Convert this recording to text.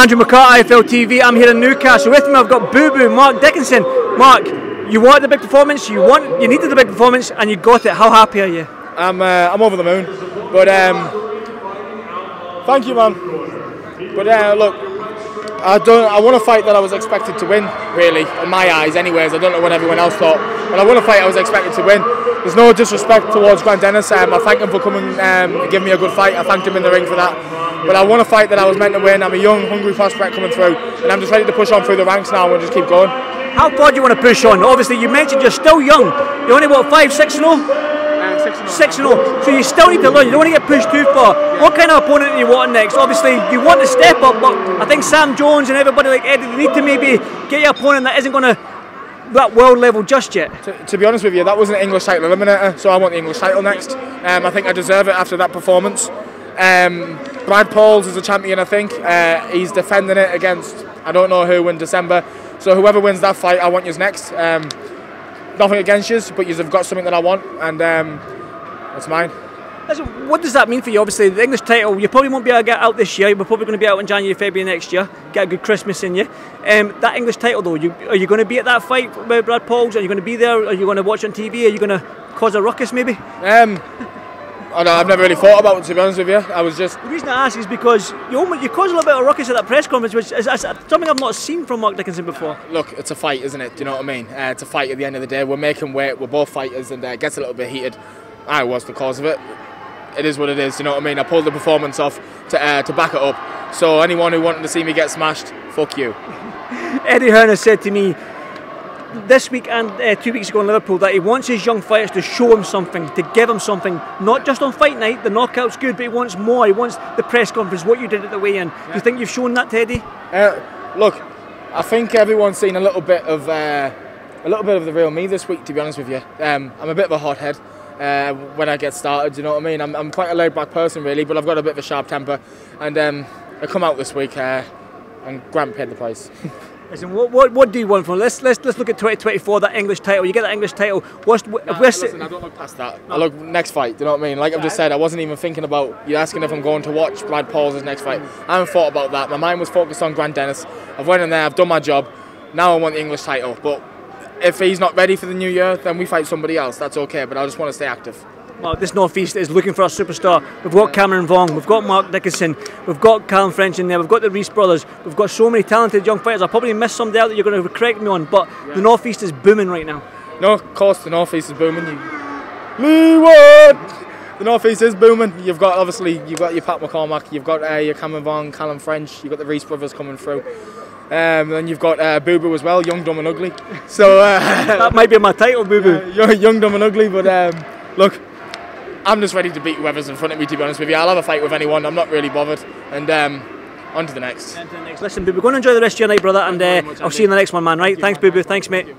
Andrew McCart, IFL TV. I'm here in Newcastle. With me, I've got Boo Boo, Mark Dickinson. Mark, you wanted the big performance, you want, you needed the big performance, and you got it. How happy are you? I'm, uh, I'm over the moon. But um, thank you, man. But uh, look, I don't. I want to fight that I was expected to win. Really, in my eyes, anyways. I don't know what everyone else thought, but I want to fight I was expected to win. There's no disrespect towards Grant Dennis. Um, I thank him for coming um, and giving me a good fight. I thanked him in the ring for that. But I want a fight that I was meant to win. I'm a young, hungry prospect coming through, and I'm just ready to push on through the ranks now and just keep going. How far do you want to push on? Obviously, you mentioned you're still young. You're only what five, six and all. Six and all. So you still need to learn. You don't want to get pushed too far. What kind of opponent are you want next? Obviously, you want to step up, but I think Sam Jones and everybody like Eddie they need to maybe get your opponent that isn't going to that world level just yet. To, to, be honest with you, that was an English title eliminator, so I want the English title next. Um, I think I deserve it after that performance. Um, Brad Pauls is a champion, I think. Uh, he's defending it against I don't know who in December. So whoever wins that fight, I want you next. Um, nothing against you, but you've got something that I want, and um, it's mine. What does that mean for you? Obviously, the English title, you probably won't be able to get out this year. We're probably going to be out in January, February next year. Get a good Christmas in you. Um, that English title, though, you, are you going to be at that fight with Brad Pauls? Are you going to be there? Are you going to watch on TV? Are you going to cause a ruckus, maybe? Um, I have never really thought about it, to be honest with you. I was just. The reason I ask is because you, almost, you caused a little bit of ruckus at that press conference, which is, is something I've not seen from Mark Dickinson before. Look, it's a fight, isn't it? Do you know what I mean? Uh, it's a fight at the end of the day. We're making weight, we're both fighters, and uh, it gets a little bit heated. I was the cause of it it is what it is. You know what I mean? I pulled the performance off to uh, to back it up. So anyone who wanted to see me get smashed, fuck you. Eddie Hearn has said to me this week and uh, two weeks ago in Liverpool that he wants his young fighters to show him something, to give him something, not just on fight night. The knockout's good, but he wants more. He wants the press conference, what you did at the weigh-in. Yeah. Do you think you've shown that, Teddy? Uh, look, I think everyone's seen a little bit of uh, a little bit of the real me this week. To be honest with you, um, I'm a bit of a hothead uh, when I get started. You know what I mean? I'm, I'm quite a laid back person really, but I've got a bit of a sharp temper, and um, I come out this week uh, and Grant paid the price. Listen, what, what, what do you want from let's let's let's look at 2024 that English title. You get that English title. What's nah, listen, I don't look past that. No. I look next fight. Do you know what I mean? Like I've just said, I wasn't even thinking about you asking if I'm going to watch Brad Pauls' next fight. I haven't thought about that. My mind was focused on Grant Dennis. I've went in there. I've done my job. Now I want the English title, but if he's not ready for the new year, then we fight somebody else. That's okay, but I just want to stay active. Well, this Northeast is looking for a superstar. We've got Cameron Vaughan, we've got Mark Dickinson, we've got Callum French in there, we've got the Reese brothers, we've got so many talented young fighters. I probably missed some there that you're going to correct me on, but yeah. the Northeast is booming right now. No, of course the Northeast is booming. You... Leeward! The Northeast is booming. You've got obviously you've got your Pat McCormack, you've got uh, your Cameron Vaughan, Callum French, you've got the Reese brothers coming through. Um, then you've got uh, Boo Boo as well, young, dumb, and ugly. So uh, that might be my title, Boo Boo. Young, dumb, and ugly. But um, look, I'm just ready to beat whoever's in front of me. To be honest with you, I'll have a fight with anyone. I'm not really bothered. And um, on to the next. Listen, Boo Boo, go and enjoy the rest of your night, brother. And uh, I'll see you in the next one, man. Right? Thanks, Boo Boo. Thanks, mate.